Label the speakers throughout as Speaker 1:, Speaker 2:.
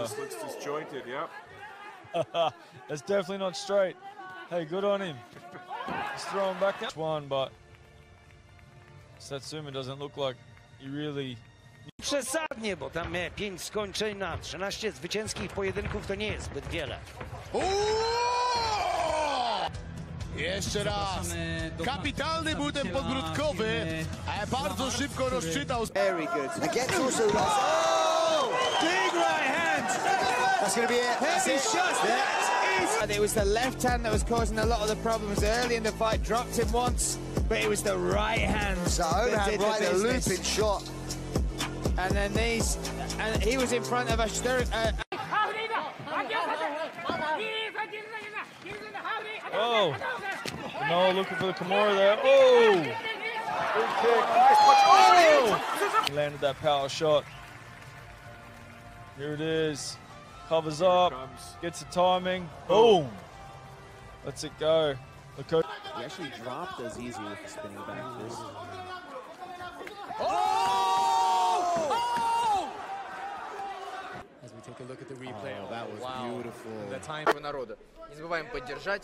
Speaker 1: Just uh. looks disjointed, yep.
Speaker 2: That's definitely not straight. Hey, good on him. He's throwing back that one, but Satsuma doesn't look like he really.
Speaker 3: Przesadnie, bo tam miał 5 skończeń na 13 zwycięskich pojedynków to nie jest zbyt wiele.
Speaker 4: Jeszcze raz. Kapitalny był ten podbródkowy, ale bardzo szybko rozczytał.
Speaker 5: Very good. And also. Oh! Big right hand. That's going to be it. That's it. That is. It was the left hand that was causing a lot of the problems early in the fight. Dropped him once, but it was the right hand.
Speaker 6: So
Speaker 5: that
Speaker 6: overhand
Speaker 5: did the
Speaker 6: right, a looping shot.
Speaker 5: And then these, and he was in front of a stir. Uh,
Speaker 2: Oh, no, looking for the Kimura there. Oh, big kick. Oh, he landed that power shot. Here it is. Covers up, gets the timing. Boom. Lets it go. The coach.
Speaker 7: He actually dropped as easy with the spinning back fist.
Speaker 4: As we take a look at the replay.
Speaker 7: Oh, that was beautiful.
Speaker 4: The time
Speaker 8: народа. Не забываем поддержать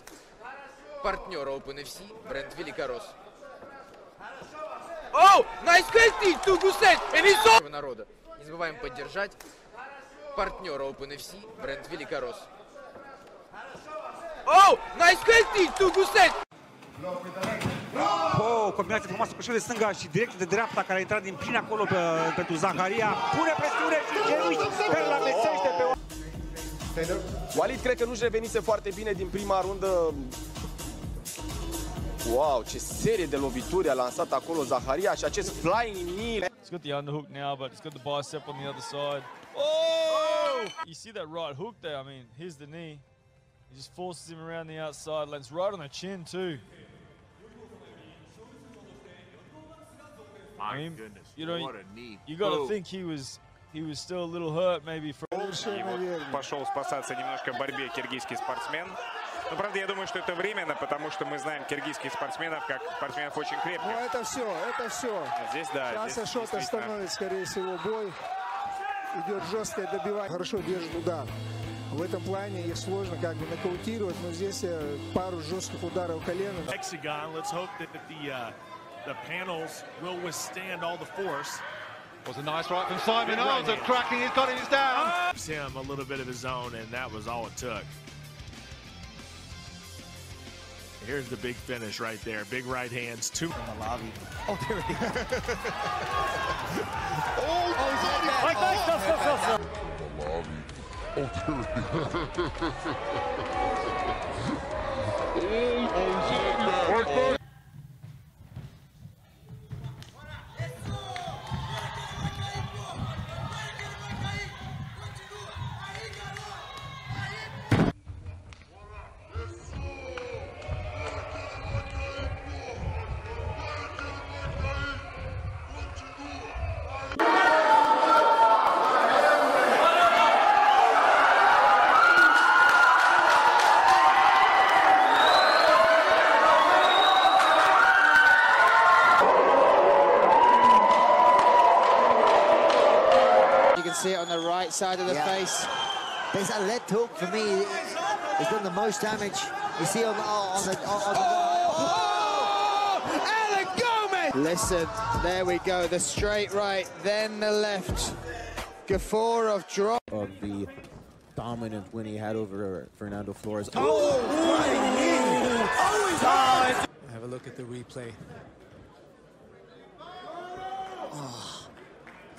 Speaker 8: партнера OpenFC, бренд Великорос. Оу! Найс кастинг! Тугусет! Эмисо! народа. Не забываем поддержать партнера OpenFC, бренд Великорос. Оу! Найс кастинг! Тугусет!
Speaker 9: O combinație frumoasă cu șul de stânga și direct de dreapta care a intrat din plin acolo pe, pentru Zaharia. Pune presiune și Jerui sper la mesește pe
Speaker 10: Walid cred că nu-și revenise foarte bine din prima rundă. Wow, ce serie de lovituri a lansat acolo Zaharia și acest flying knee.
Speaker 2: It's got the underhook now, but it's got the bicep on the other side. You see that right hook there? I mean, here's the knee. He just forces him around the outside, lands right on the chin too.
Speaker 1: My
Speaker 2: I mean,
Speaker 1: goodness,
Speaker 2: you know,
Speaker 1: what a knee.
Speaker 2: You got to think he was he was still a little hurt maybe from.
Speaker 9: Пошел спасаться немножко в борьбе киргизский спортсмен. Но правда, я думаю, что это временно, потому что мы знаем киргизских спортсменов как спортсменов очень крепких.
Speaker 6: Ну, это все, это все.
Speaker 9: Здесь, да,
Speaker 6: Сейчас
Speaker 9: здесь
Speaker 6: Ашот
Speaker 9: действительно
Speaker 6: остановит, скорее всего, бой. Идет жесткое добивание. Хорошо держит удар. В этом плане их сложно как бы нокаутировать, но здесь э, пару жестких ударов коленом.
Speaker 11: hexagon. Let's hope that the uh, the panels will withstand all the force.
Speaker 4: Was a nice right from Simon.
Speaker 11: Good right
Speaker 4: Oh,
Speaker 11: hand.
Speaker 4: cracking, he's got his down.
Speaker 11: Gives him a little bit of his own, and that was all it took. Here's the big finish right there. Big right hands, two.
Speaker 4: Oh, there he is.
Speaker 5: Oh, oh, oh, you can see it on the right side of the
Speaker 6: Yeah.
Speaker 5: face.
Speaker 6: There's a lead hook for me. It's done the most damage. You see on, on the. On, on
Speaker 5: Alan Gomez! Listen, there we go. The straight right, then the left. Gaforov drop.
Speaker 7: Of the dominant win he had over Fernando Flores.
Speaker 4: Oh, have a look at the replay. Oh,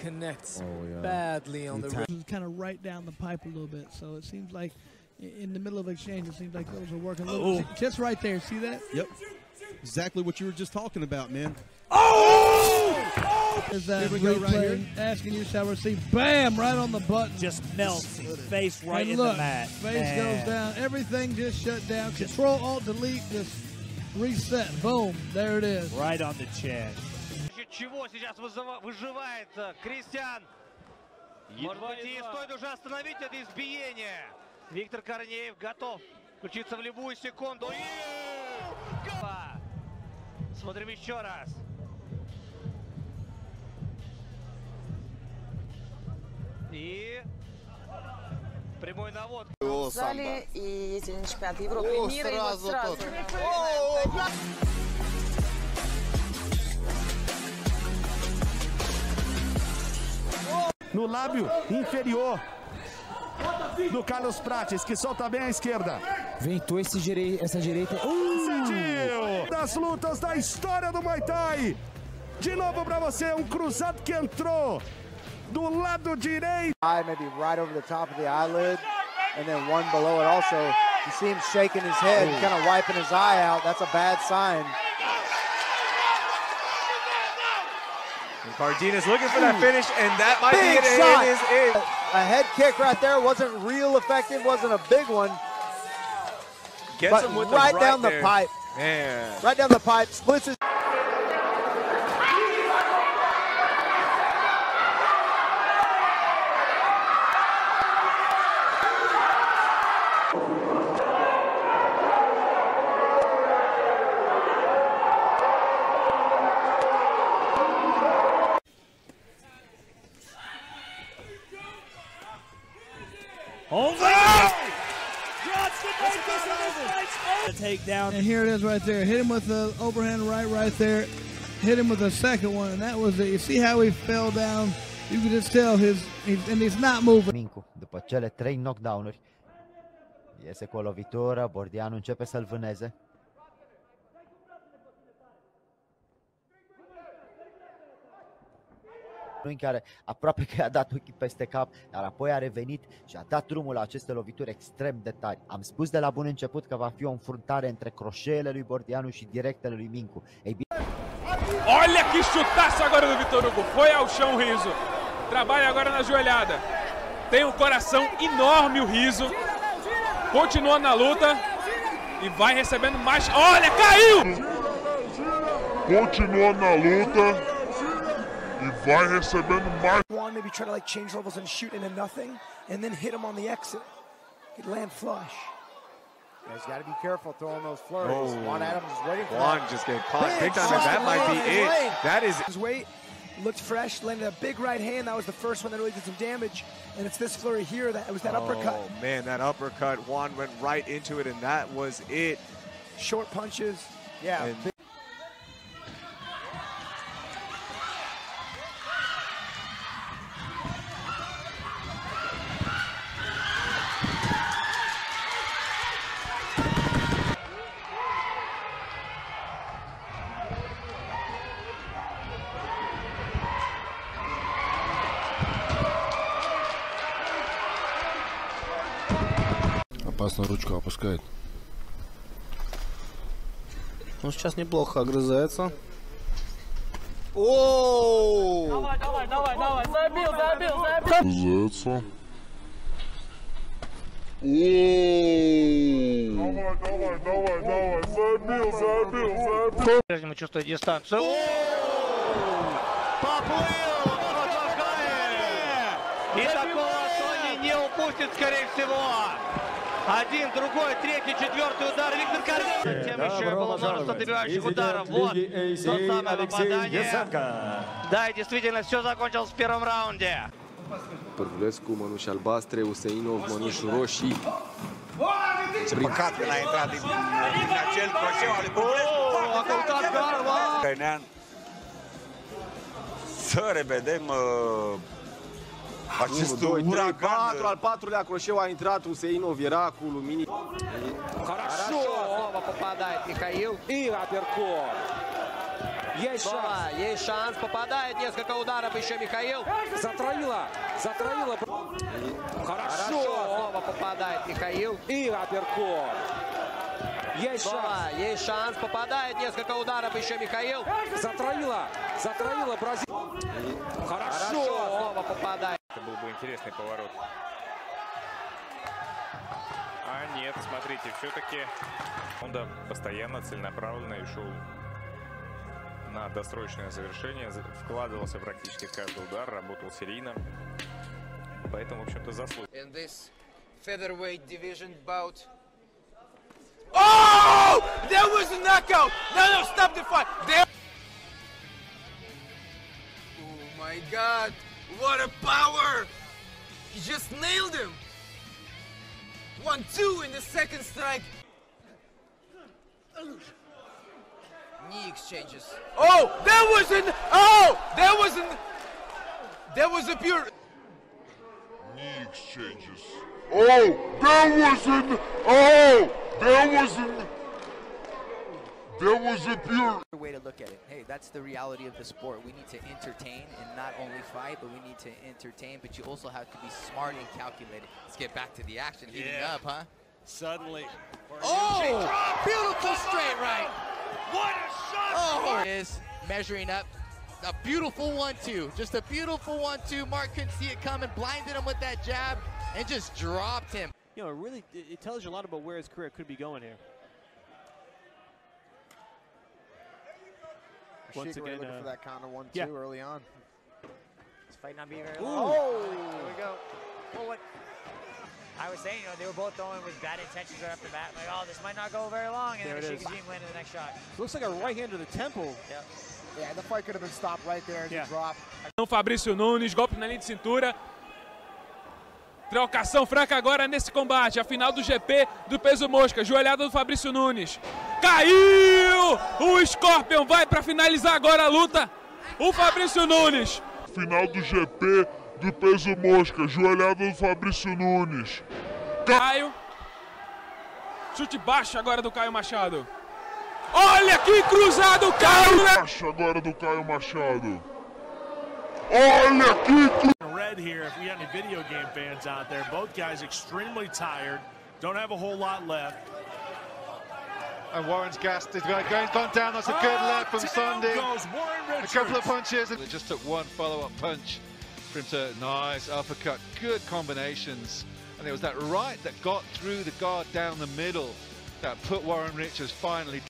Speaker 4: connects
Speaker 7: Oh, yeah.
Speaker 4: badly on
Speaker 7: He
Speaker 4: the
Speaker 7: ta-
Speaker 12: kind of right down the pipe a little bit. So it seems like in the middle of exchange, it seems like those are working a little.
Speaker 11: Oh.
Speaker 12: Just right there. See that?
Speaker 13: Yep. Exactly what you were just talking about, man. Oh!
Speaker 12: Is that
Speaker 13: Here we go, right
Speaker 12: replay
Speaker 13: here.
Speaker 12: asking you shall receive? Bam! Right on the button.
Speaker 14: Just melts face right
Speaker 12: and
Speaker 14: in
Speaker 12: look,
Speaker 14: the mat.
Speaker 12: Face
Speaker 14: Man.
Speaker 12: goes down. Everything just shut down. Control Alt Delete. Just reset. Boom. There it is.
Speaker 14: Right on the chin.
Speaker 3: Чего сейчас выживает Кристиан? Может быть, и стоит уже остановить это избиение. Виктор Корнеев готов включиться в любую секунду. И... Смотрим еще раз. И Прямой навод.
Speaker 15: Зали и ездили на чемпионат Европы
Speaker 16: О,
Speaker 15: и мира. и вот
Speaker 16: сразу
Speaker 15: сразу.
Speaker 4: No lábio inferior do Carlos Prates, que solta bem a esquerda.
Speaker 7: Ventou esse direi essa direita.
Speaker 4: Sentiu! Das lutas da história do Muay Thai. De novo pra você, um cruzado que entrou do lado direito.
Speaker 16: Eye maybe right over the top of the eyelid, and then one below it also. You see him shaking his head, kind of wiping his eye out. That's a bad sign.
Speaker 1: Cardenas looking for that finish, and that might
Speaker 16: Big
Speaker 1: be it.
Speaker 16: shot.
Speaker 1: It is it.
Speaker 16: A head kick right there wasn't real effective, wasn't a big one.
Speaker 1: Gets
Speaker 16: but
Speaker 1: him with
Speaker 16: right,
Speaker 1: right
Speaker 16: down
Speaker 1: there.
Speaker 16: the pipe.
Speaker 1: Man.
Speaker 16: Right down the pipe, splits his. Ah!
Speaker 12: takedown. And here it is right there. Hit him with the overhand right right there. Hit him with the second one, and that was it. You see how he fell down? You can just tell his, he's, and he's not moving.
Speaker 17: Mincu, după cele trei knockdown-uri, iese cu o lovitură, Bordianu începe să-l vâneze. În care aproape că i-a dat ochii peste cap, dar apoi a revenit și a dat drumul la aceste lovituri extrem de tari. Am spus de la bun început că va fi o înfruntare între croșeele lui Bordianu și directele lui Mincu. Ei bine,
Speaker 18: Olha que chutaço agora do Vitor Hugo. Foi ao chão o Riso. Trabalha agora na joelhada. Tem um coração enorme o Riso. Continua na luta. E vai recebendo mais. Olha, caiu!
Speaker 19: Continua na luta e vai recebendo mais.
Speaker 6: Juan maybe try to like change levels and shoot into nothing, and then hit him on the exit. He'd land flush.
Speaker 16: He's got to be careful throwing those flurries. Oh, Juan Adams is waiting for
Speaker 1: Juan
Speaker 16: that.
Speaker 1: just getting caught big time, and that might be
Speaker 6: off his
Speaker 1: it.
Speaker 6: leg.
Speaker 1: That is
Speaker 6: his weight. Looked fresh, landed a big right hand. That was the first one that really did some damage. And it's this flurry here that it was that uppercut.
Speaker 1: Oh man, that uppercut. Juan went right into it, and that was it.
Speaker 6: Short punches.
Speaker 16: Yeah.
Speaker 1: And
Speaker 20: Опасно ручку опускает.
Speaker 21: Ну, сейчас неплохо огрызается.
Speaker 16: О!
Speaker 22: Давай, давай, давай, давай, забил, забил, забил.
Speaker 19: Зайца. Давай, давай, давай, давай. Забил, забил, забил.
Speaker 3: По-прежнему чувствует дистанцию. И такого Тони не упустит, скорее всего. Один, другой, третий, четвертый удар. Виктор Корнеев. Тем еще было множество добивающих ударов. Вот то самое попадание. Да, и действительно, все закончилось в первом раунде.
Speaker 10: Pârvulescu, mănuși albastre, Useinov, mănuși roșii.
Speaker 5: Ce păcat că n-a intrat din, din acel croșeu al lui Păvulescu.
Speaker 3: Oh, a căutat garba.
Speaker 5: Căinean. Să revedem uh, acest
Speaker 10: 1, 2, 3,
Speaker 5: uragan.
Speaker 10: 4, al patrulea croșeu a intrat Useinov, era cu lumini.
Speaker 3: Хорошо. Снова попадает Михаил. И апперкот. Есть шанс. Есть шанс. Попадает несколько ударов еще Михаил. Затроила. Затроила. Хорошо. Снова попадает Михаил. И апперкот. Есть шанс. Есть шанс. Попадает несколько ударов еще Михаил. Затроила. Затроила Бразилия. Хорошо. Снова попадает.
Speaker 9: Это был бы интересный поворот. А нет, смотрите, все-таки Honda постоянно, целенаправленно и шел на досрочное завершение, за- вкладывался практически в каждый удар, работал серийно. Поэтому, в общем-то, заслуженно.
Speaker 23: In this featherweight division bout.
Speaker 16: Oh! There was a knockout! No, no, stop the fight! There.
Speaker 23: Oh my god, what a power! He just nailed him! One, two in the second strike. Knee exchanges. Oh, that was an. Oh, that was an. That was a pure.
Speaker 19: Knee exchanges. Oh, that was an. Oh, that was an. That was a pure.
Speaker 24: way to look at it. Hey, that's the reality of the sport. We need to entertain and not only fight, but we need to entertain, but you also have to be smart and calculated. Let's get back to the action heating
Speaker 11: Yeah.
Speaker 24: up, huh?
Speaker 11: Suddenly.
Speaker 24: Oh, beautiful straight right.
Speaker 11: What a shot!
Speaker 24: Oh, is measuring up. A beautiful one-two. Just a beautiful one-two. Mark couldn't see it coming, blinded him with that jab, and just dropped him.
Speaker 14: You know, it really it, it tells you a lot about where his career could be going here. Once again,
Speaker 15: looking
Speaker 14: uh,
Speaker 15: for that counter one
Speaker 14: yeah.
Speaker 15: two early on.
Speaker 8: This fight not being very
Speaker 15: Ooh.
Speaker 8: long.
Speaker 15: Oh.
Speaker 8: Here we go. Well, what I was saying, you know, they were both throwing with bad intentions right off the bat. Like, oh, this might not go very long, and
Speaker 14: There
Speaker 8: then. Shikajim landed the next shot.
Speaker 14: Looks like a right hand to the temple.
Speaker 8: Yep.
Speaker 15: Yeah, the fight could have been stopped right there as
Speaker 14: Yeah.
Speaker 15: he dropped.
Speaker 18: Então, Fabrício Nunes, golpe na linha de cintura. Trocação franca agora nesse combate. A final do GP do peso mosca. Joelhada do Fabrício Nunes. Caiu! O Scorpion vai para finalizar agora a luta. O Fabrício Nunes.
Speaker 19: Final do GP do peso mosca. Joelhada do Fabrício Nunes.
Speaker 18: Caio. Chute baixo agora do Caio Machado. Olha que cruzado, Caio!
Speaker 19: Baixo agora do Caio Machado. Olha que cru...
Speaker 11: Red here, if we had any video game fans out there, both guys extremely tired, don't have a whole lot left.
Speaker 25: And Warren's gassed. He's going, going gone down. That's a good
Speaker 11: Oh,
Speaker 25: left from Sunday. A couple of punches. and It just took one follow-up punch for him to nice uppercut. Good combinations. And it was that right that got through the guard down the middle that put Warren Richards finally.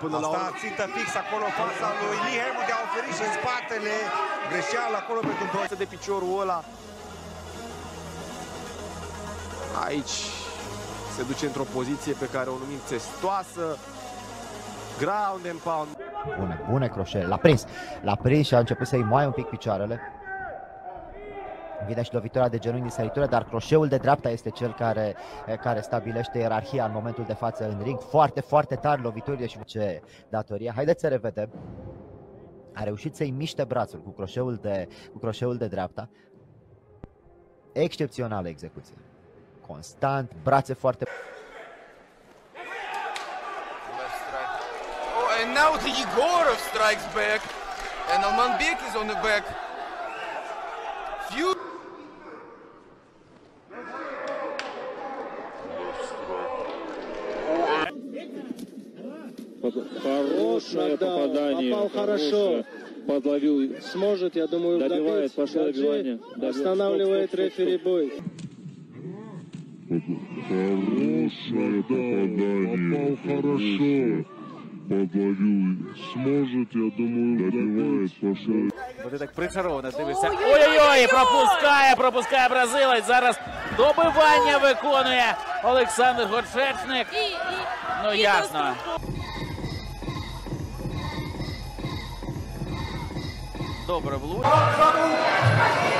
Speaker 26: Până la urmă. țintă fix acolo în fața lui Lee Hermund de a oferi și în spatele. Greșeală acolo pentru doi.
Speaker 10: de piciorul ăla. Aici se duce într-o poziție pe care o numim testoasă. Ground and pound.
Speaker 17: Bune, bune croșele. L-a prins. L-a prins și a început să-i moaie un pic picioarele. Vine și lovitura de genunchi din săritură, dar croșeul de dreapta este cel care, care stabilește ierarhia în momentul de față în ring. Foarte, foarte tare loviturile și ce datoria. Haideți să revedem. A reușit să-i miște brațul cu croșeul de, cu croșeul de dreapta. Excepțională execuție. Constant, brațe foarte...
Speaker 23: Oh, and now the Yegorov strikes back. And Almanbek is on the back. Few.
Speaker 1: Хорошее попадание. Попал хорошо. Подловил. Сможет, я думаю, добивает. Пошел добивание. Останавливает рефери бой.
Speaker 19: Хорошее попадание. Попал хорошо. Подловил. Сможет, я думаю, добивает. Пошел.
Speaker 27: Буде так причаровано дивишся. Ой-ой-ой, пропускає, пропускає бразилець. Зараз добивання виконує Олександр Горшечник. Ну ясно. Добре влучив.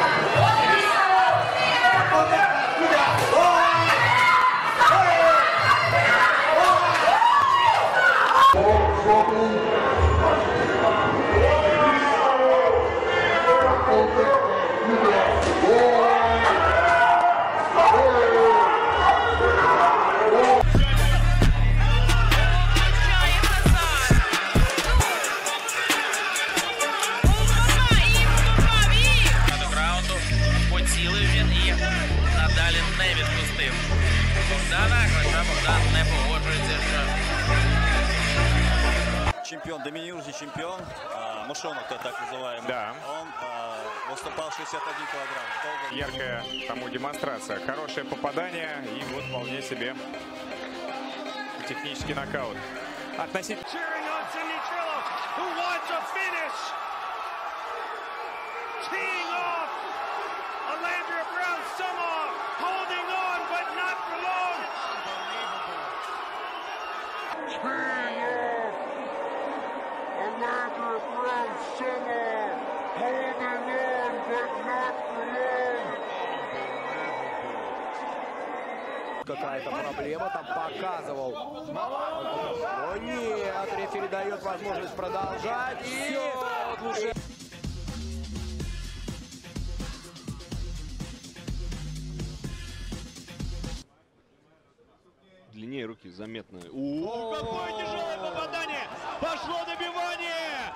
Speaker 28: Килограмм. Долго-
Speaker 9: Яркая тому демонстрация. Хорошее попадание и вот вполне себе технический нокаут. Относительно...
Speaker 10: какая-то проблема, там показывал. Но нет, рефери дает возможность продолжать. И все,
Speaker 29: Длиннее руки заметно.
Speaker 3: О, какое тяжелое попадание! Пошло добивание!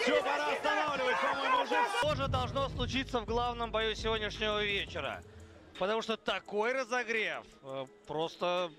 Speaker 3: Все, пора останавливать, по-моему, уже тоже должно случиться в главном бою сегодняшнего вечера. Потому что такой разогрев э, просто